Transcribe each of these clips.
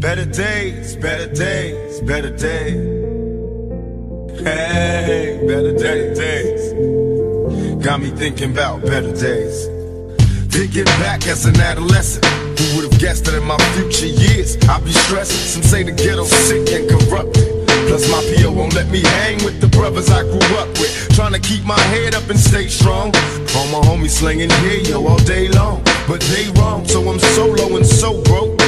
Better days, better days, better days. Hey, better days. Got me thinking about better days. Thinking back as an adolescent. Who would have guessed that in my future years I'd be stressing? Some say the ghetto's sick and corrupted. Plus my PO won't let me hang with the brothers I grew up with. Trying to keep my head up and stay strong. All my homies slinging here, yo, all day long. But they wrong, so I'm solo and so broke.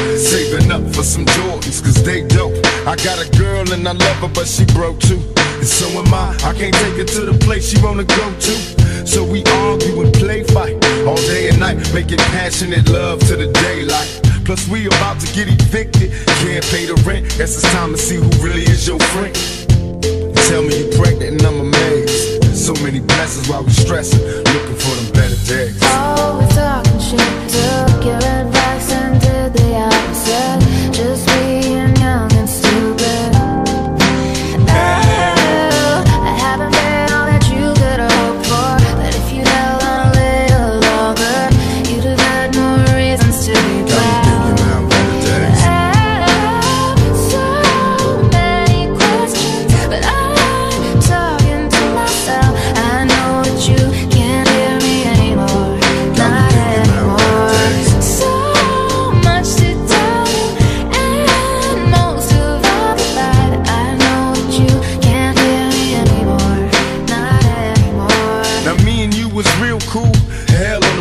For some Jordans, cause they dope. I got a girl and I love her, but she broke too. And so am I. I can't take her to the place she wanna go to. So we argue and play fight all day and night, making passionate love to the daylight. Plus we about to get evicted, can't pay the rent. Guess it's time to see who really is your friend. Tell me you're pregnant and I'm amazed. So many blessings while we're stressing, looking for them better days. We're talking shit. Took your advice and did the opposite.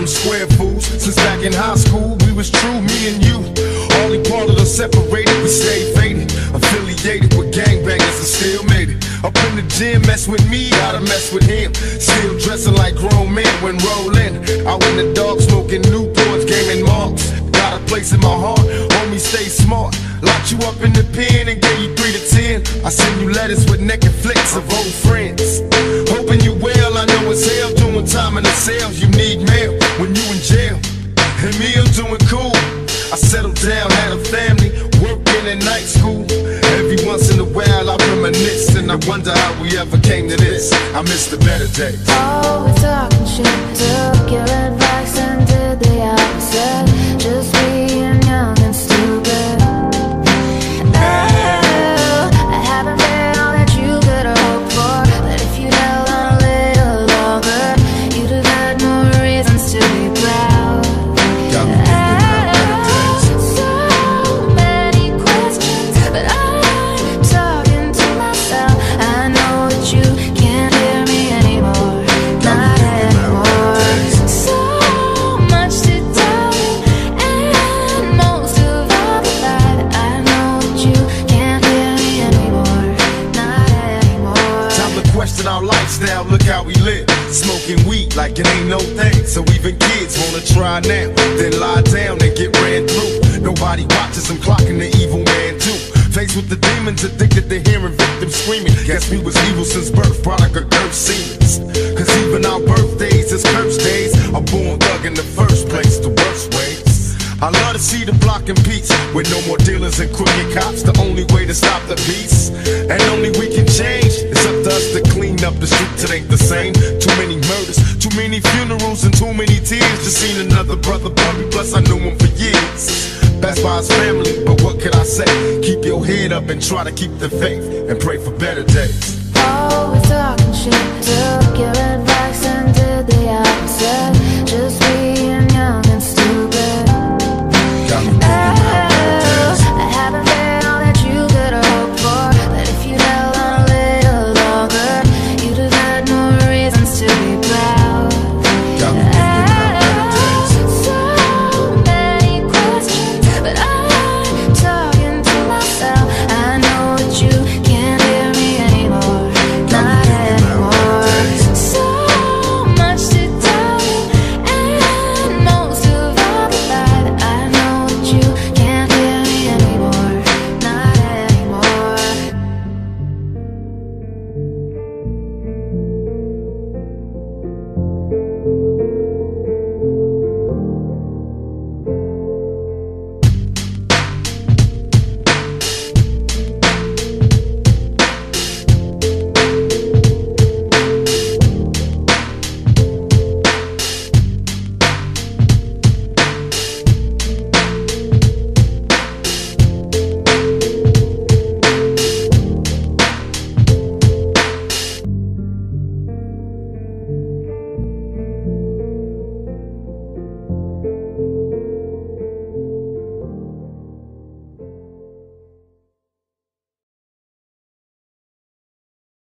Square fools. Since back in high school, we was true, me and you. Only part of separated, we stayed faded. Affiliated with gangbangers and still made it. Up in the gym, mess with me, gotta mess with him. Still dressing like grown men when rolling. Out in the dark, smoking Newports, gaming marks. Got a place in my heart, homie, stay smart. Locked you up in the pen and gave you three to ten. I send you letters with naked flicks of old friends. Hoping you well, I know it's hell doing time in the cell. You mail when you in jail. And me, I'm doing cool. I settled down, had a family, working in night school. Every once in a while, I reminisce and I wonder how we ever came to this. I miss the better days. We're talking shit. Took your advice and did the opposite. Just lifestyle, look how we live. Smoking weed like it ain't no thing. So even kids wanna try now, then lie down and get ran through. Nobody watches them clocking the evil man too. Faced with the demons, addicted to hearing victims screaming. Guess we was evil since birth, product of cursed seeds. Cause even our birthdays is cursed days. A born thug in the first place, the worst ways. I love to see the block in peace with no more dealers and crooked cops. The only way to stop the beast, and only we can change. Us to clean up the streets. It ain't the same. Too many murders, too many funerals, and too many tears. Just seen another brother buried. Plus I knew him for years. Best by his family, but what could I say? Keep your head up and try to keep the faith and pray for better days.